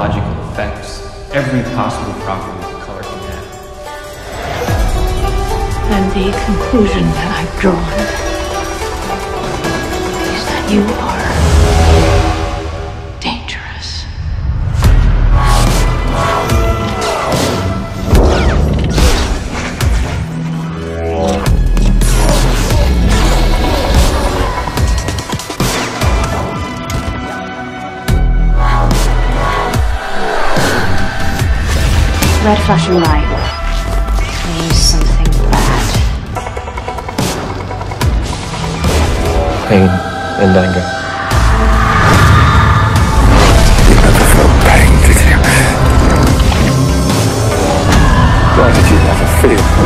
psychological effects every possible property that color can have. And the conclusion that I've drawn is that you are. Red flashing light. Means something bad. Pain and anger. You never felt pain, did you? Why did you never feel